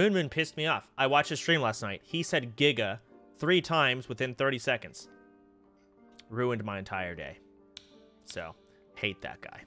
Moon Moon pissed me off. I watched his stream last night. He said Giga three times within 30 seconds. Ruined my entire day. So, hate that guy.